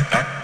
I, I.